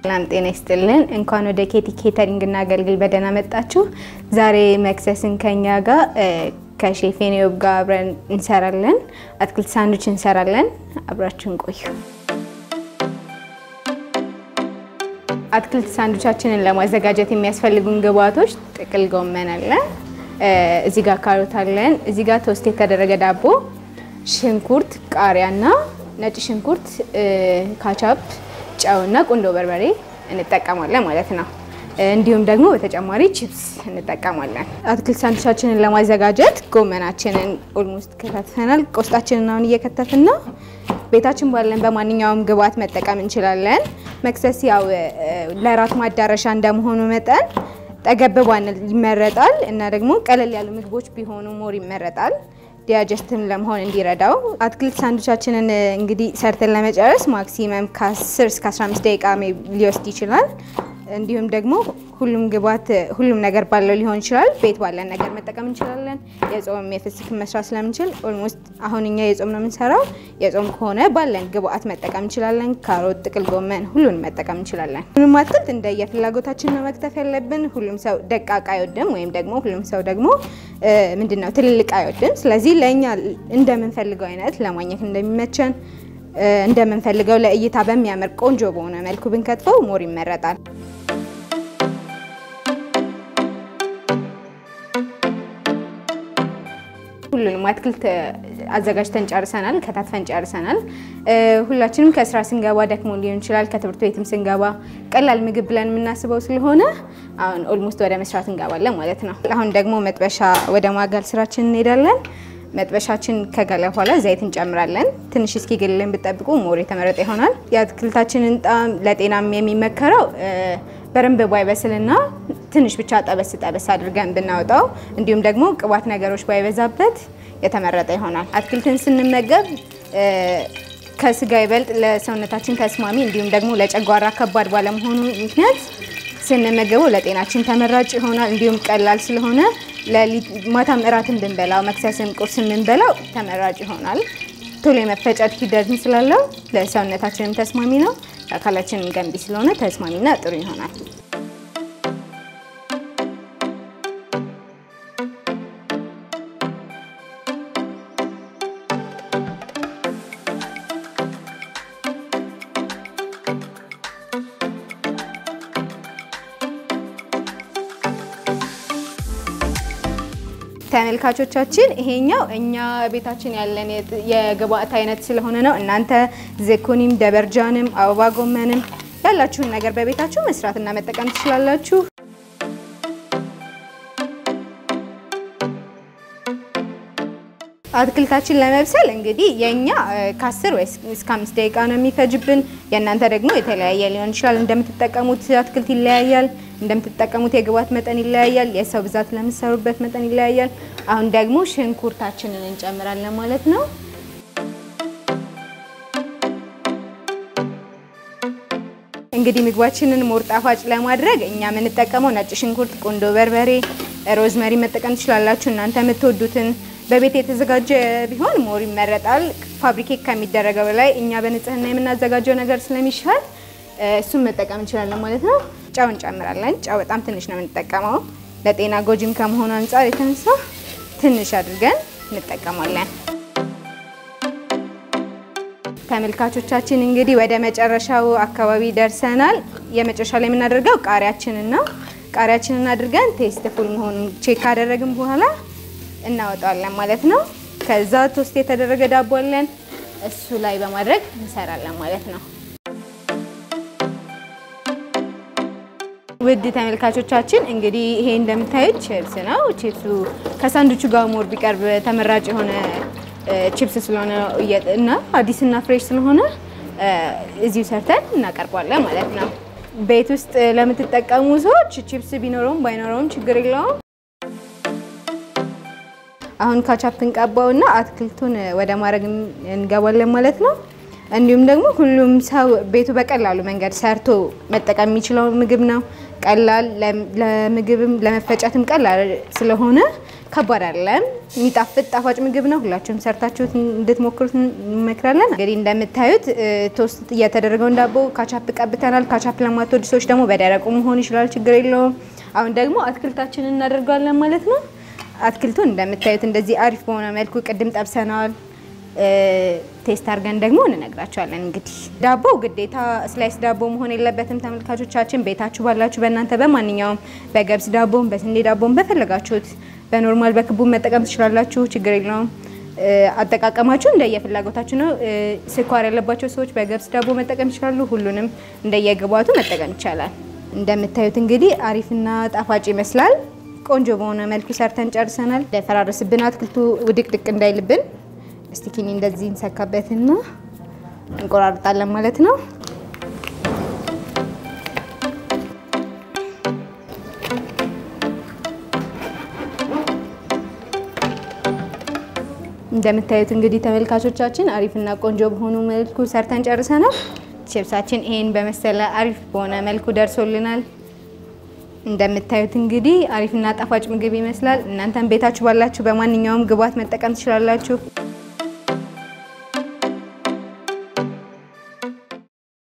ሰላም ጤና ይስጥልን። እንኳን ወደ ኬቲ ኬተሪንግ እና አገልግል በደህና መጣችሁ። ዛሬ መክሰስን ከኛ ጋር ከሼፍ ኔዮብ ጋር አብረን እንሰራለን። አትክልት ሳንዱች እንሰራለን። አብራችሁን ቆዩ። አትክልት ሳንዱቻችንን ለማዘጋጀት የሚያስፈልጉን ግብአቶች ጥቅል ጎመን አለ፣ እዚህ ጋር ካሮት አለን፣ እዚህ ጋር toast የተደረገ ዳቦ፣ ሽንኩርት፣ ቃሪያና ነጭ ሽንኩርት፣ ካቻፕ ጨውና ቁንዶ በርበሬ እንጠቀማለን ማለት ነው። እንዲሁም ደግሞ በተጨማሪ ቺፕስ እንጠቀማለን። አትክልት ሳንዱቻችንን ለማዘጋጀት ጎመናችንን almost ከታትፈናል። ቆስጣችንን አሁን እየከተፍን ነው። ቤታችን ባለን በማንኛውም ግብአት መጠቀም እንችላለን። መክሰስ ያው ለራት ማዳረሻ እንደመሆኑ መጠን ጠገብ ባንል ይመረጣል እና ደግሞ ቀለል ያሉ ምግቦች ቢሆኑ more ይመረጣል digest ም ለመሆን እንዲረዳው አትክልት ሳንዱቻችንን እንግዲህ ሰርተን ለመጨረስ maximum ከ10 እስከ 15 ደቂቃ ሊወስድ ይችላል። እንዲሁም ደግሞ ሁሉም ግብአት ሁሉም ነገር ባለው ሊሆን ይችላል። ቤት ባለን ነገር መጠቀም እንችላለን። የጾም የፍስክ መስራት ስለምንችል almost አሁን እኛ የጾም ነው የምንሰራው። የጾም ከሆነ ባለን ግብአት መጠቀም እንችላለን። ካሮት፣ ጥቅል ጎመን ሁሉንም መጠቀም እንችላለን። ሁሉም አትክልት እንደ የፍላጎታችን ነው መክተፍ ያለብን። ሁሉም ሰው ደቃቅ አይወድም፣ ወይም ደግሞ ሁሉም ሰው ደግሞ ምንድን ነው ትልልቅ አይወድም። ስለዚህ ለእኛ እንደምንፈልገው አይነት ለማግኘት እንደሚመቸን እንደምንፈልገው ለእይታ በሚያምር ቆንጆ በሆነ መልኩ ብንከትፈው more ይመረጣል። ሁሉንም አትክልት አዘጋጅተን ጨርሰናል። ከታትፈን ጨርሰናል። ሁላችንም ከስራ ስንገባ ደክሞ ሊሆን ይችላል። ከትምህርት ቤትም ስንገባ ቀላል ምግብ ብለን የምናስበው ስለሆነ አሁን almost ወደ መስራት እንገባለን ማለት ነው። አሁን ደግሞ መጥበሻ ወደ ማጋል ስራችን እንሄዳለን። መጥበሻችን ከጋለ በኋላ ዘይት እንጨምራለን። ትንሽ እስኪግልን ብጠብቁ more የተመረጠ ይሆናል። የአትክልታችንን ጣዕም ለጤናም የሚመከረው በደንብ ባይበስልና ትንሽ ብቻ ጠበስ ጠበስ አድርገን ብናወጣው እንዲሁም ደግሞ ቅባት ነገሮች ባይበዛበት የተመረጠ ይሆናል። አትክልትን ስንመገብ ከስጋ ይበልጥ ለሰውነታችን ተስማሚ እንዲሁም ደግሞ ለጨጓራ ከባድ ባለመሆኑ ምክንያት ስንመገበው ለጤናችን ተመራጭ ይሆናል። እንዲሁም ቀላል ስለሆነ ማታም እራትን ብንበላው መክሰስም ቁርስም ብንበላው ተመራጭ ይሆናል። ቶሎ የመፈጨት ሂደትን ስላለው ለሰውነታችንም ተስማሚ ነው። ለአካላችንም ገንቢ ስለሆነ ተስማሚና ጥሩ ይሆናል። ተመልካቾቻችን ይሄኛው እኛ ቤታችን ያለን የግብአት አይነት ስለሆነ ነው። እናንተ ዝኩኒም፣ ደበርጃንም፣ አበባ ጎመንም ያላችሁን ነገር በቤታችሁ መስራትና መጠቀም ትችላላችሁ። አትክልታችን ለመብሰል እንግዲህ የኛ ከ10 ወይ እስከ 5 ደቂቃ ነው የሚፈጅብን። የእናንተ ደግሞ የተለያየ ሊሆን ይችላል። እንደምትጠቀሙት አትክልት ይለያያል። እንደምትጠቀሙት የግብአት መጠን ይለያያል። የሰው ብዛት ለምትሰሩበት መጠን ይለያያል። አሁን ደግሞ ሽንኩርታችንን እንጨምራለን ማለት ነው። እንግዲህ ምግባችንን more ጣፋጭ ለማድረግ እኛ የምንጠቀመው ነጭ ሽንኩርት፣ ቁንዶ በርበሬ፣ rosemary መጠቀም ትችላላችሁ እናንተ የምትወዱትን በቤት የተዘጋጀ ቢሆን more ይመረጣል። fabricate ከሚደረገው በላይ እኛ በንጽህና የምናዘጋጀው ነገር ስለሚሻል እሱን መጠቀም እንችላለን ማለት ነው። ጨው እንጨምራለን። ጨው በጣም ትንሽ ነው የምንጠቀመው ለጤና ጎጂም ከመሆኑ አንጻር የተነሳ ትንሽ አድርገን እንጠቀማለን። ተመልካቾቻችን እንግዲህ ወደ መጨረሻው አካባቢ ደርሰናል። የመጨረሻ ላይ የምናደርገው ቃሪያችንን ነው። ቃሪያችንን አድርገን tasteful መሆኑን check ካደረግን በኋላ እናወጣዋለን ማለት ነው። ከዛ toast የተደረገ ዳቦ አለን እሱ ላይ በማድረግ እንሰራለን ማለት ነው። ውድ ተመልካቾቻችን እንግዲህ ይሄ እንደምታዩት ቺፕስ ነው። ቺፕሱ ከሳንዱቹ ጋር more ቢቀርብ ተመራጭ የሆነ ቺፕስ ስለሆነ እና አዲስና fresh ስለሆነ እዚሁ ሰርተን እናቀርባለን ማለት ነው። ቤት ውስጥ ለምትጠቀሙ ሰዎች ቺፕስ ቢኖረውም ባይኖረውም ችግር የለውም። አሁን ካቻፕ እንቀባውና አትክልቱን ወደ ማድረግ እንገባለን ማለት ነው። እንዲሁም ደግሞ ሁሉም ሰው ቤቱ በቀላሉ መንገድ ሰርቶ መጠቀም የሚችለው ምግብ ነው። ቀላል ለምግብም ለመፈጨትም ቀላል ስለሆነ ከባድ አይደለም። የሚጣፍጥ ጣፋጭ ምግብ ነው። ሁላችሁም ሰርታችሁት እንድትሞክሩት እንመክራለን። እንግዲህ እንደምታዩት toast እየተደረገውን ዳቦ ካቻፕ ቀብተናል። ካቻፕ ለማትወዱ ሰዎች ደግሞ በደረቁ መሆን ይችላል፣ ችግር የለውም። አሁን ደግሞ አትክልታችንን እናደርገዋለን ማለት ነው። አትክልቱን እንደምታዩት እንደዚህ አሪፍ በሆነ መልኩ ቅድም ጠብሰነዋል። taste አድርገን ደግሞ እንነግራቸዋለን። እንግዲህ ዳቦ ግዴታ slice ዳቦ መሆን የለበትም ተመልካቾቻችን። ቤታችሁ ባላችሁ በእናንተ በማንኛውም በገብስ ዳቦም በስንዴ ዳቦም በፈለጋችሁት በ normal በክቡ መጠቀም ትችላላችሁ፣ ችግር የለውም። አጠቃቀማችሁ እንደየፍላጎታችሁ ነው። ስኳር ያለባቸው ሰዎች በገብስ ዳቦ መጠቀም ይችላሉ። ሁሉንም እንደየግብአቱ መጠቀም ይቻላል። እንደምታዩት እንግዲህ አሪፍና ጣፋጭ ይመስላል። ቆንጆ በሆነ መልኩ ሰርተን ጨርሰናል። ለፈራረስብን አትክልቱ ውድቅድቅ እንዳይልብን ስቲኪኒ እንደዚህ እንሰካበትና እንቆራርጣለን ማለት ነው። እንደምታዩት እንግዲህ ተመልካቾቻችን አሪፍና ቆንጆ በሆኑ መልኩ ሰርተን ጨርሰናል። ቺፕሳችን ይሄን በመሰለ አሪፍ በሆነ መልኩ ደርሶልናል። እንደምታዩት እንግዲህ አሪፍና ጣፋጭ ምግብ ይመስላል። እናንተም ቤታችሁ ባላችሁ በማንኛውም ግብአት መጠቀም ትችላላችሁ።